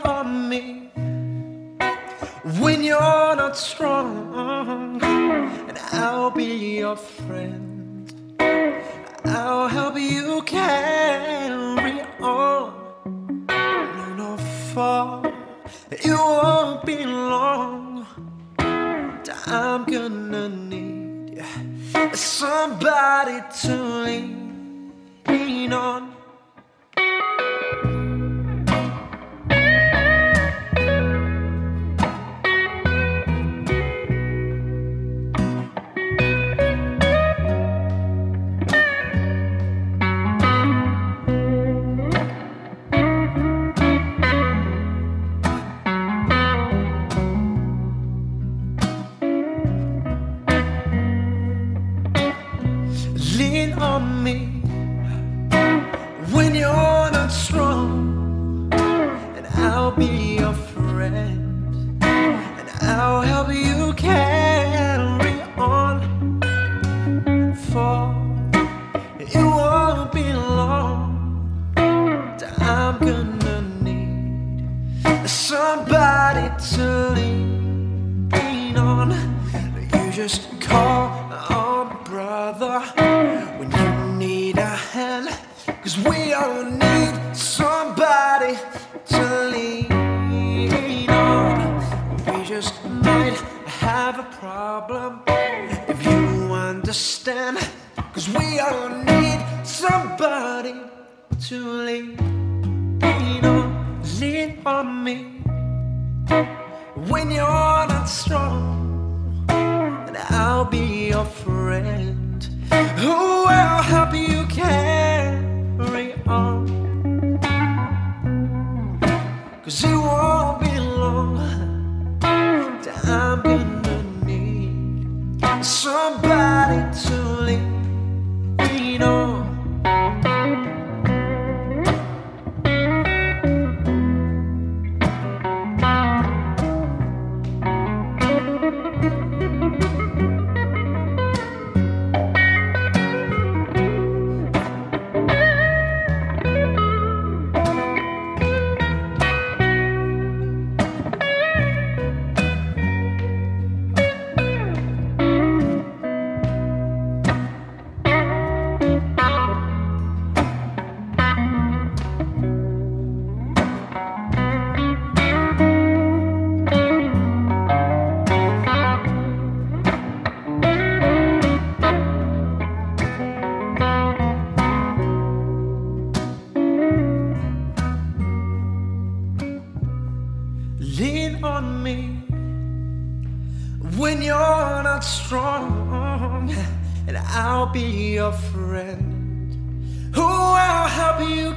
on me when you're not strong, and I'll be your friend. I'll help you carry on. No, no fall, it won't be long. I'm gonna need somebody to lean on. Somebody to lean on. You just call on brother when you need a hand. Cause we all need somebody to lean on. We just might have a problem if you understand. Cause we all need somebody to lean on. Lean on me when you're not strong and I'll be your friend who will help you carry on. Cause it won't be long, I'm gonna need somebody not strong, and I'll be your friend. Who will help you